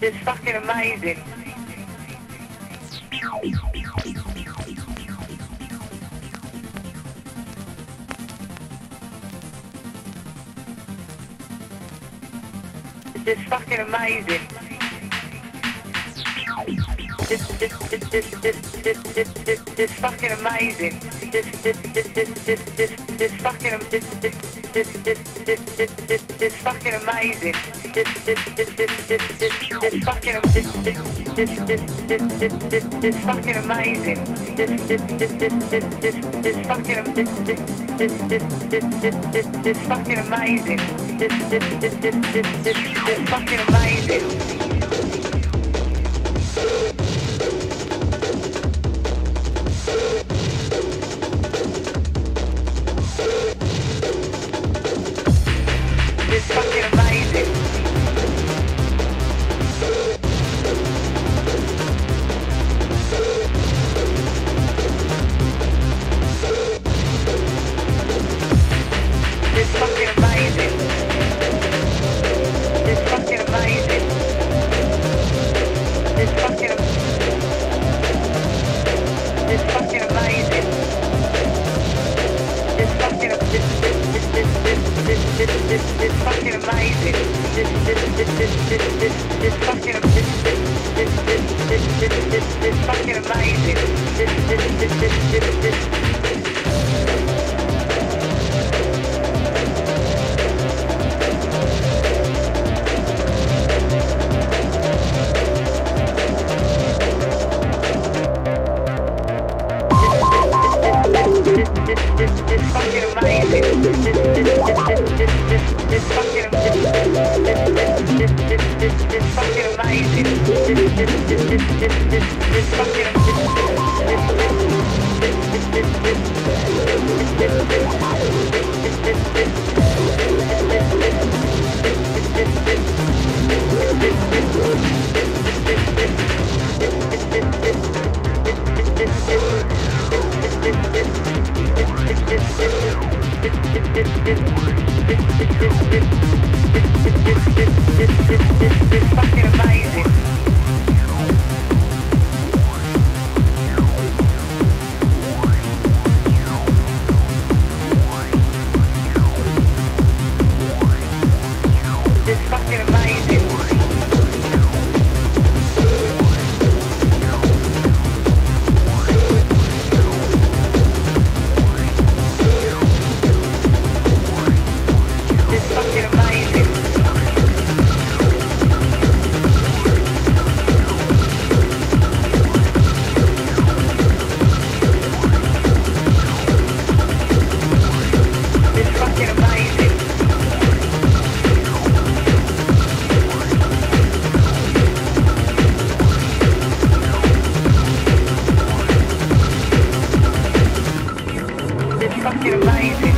it's fucking amazing. It's fucking amazing. It's, it's, it's, it's, it's, it's, it's, it's, it's fucking amazing. It's, it's, it's, it's, it's, it's, it's fucking, it's, it's, it's, it's, it's, it's, it's fucking amazing it's fucking it's fucking amazing. It's fucking it's fucking amazing. It's fucking amazing. It's it's it's fucking amazing. It's it's it's it's it's it's it's fucking it's it's it's it's it's it's it's fucking amazing. It's it's it's it's it's fucking it's fucking amazing. It's fucking It's fucking amazing.